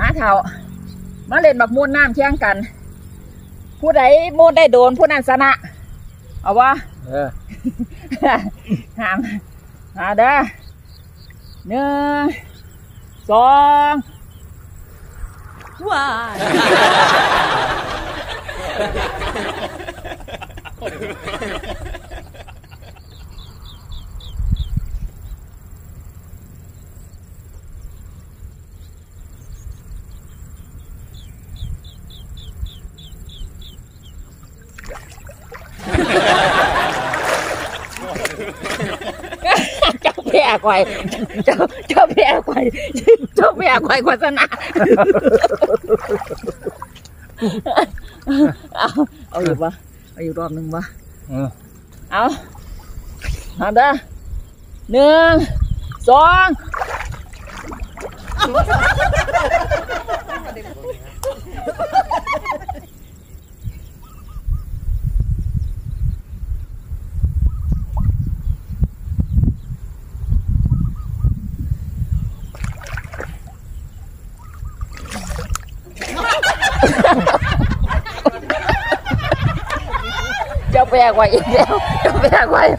หาเท่ามาเล่นบักมูนน้ำแข่งกัน ผู้ใดมูนได้โดนผู้นั้นชนะ เอาวะเออหามหาเด้อหนึ่งสองว้า แพ้ควายเจ้าเจ้าแพ้ควายเจ้าแพ้ควายโฆษณาเอาเอาอยู่ปะเอาอยู่รอบหนึ่งปะเออเอาเอาเด้อหนึ่งสอง cho bé quay theo cho bé quay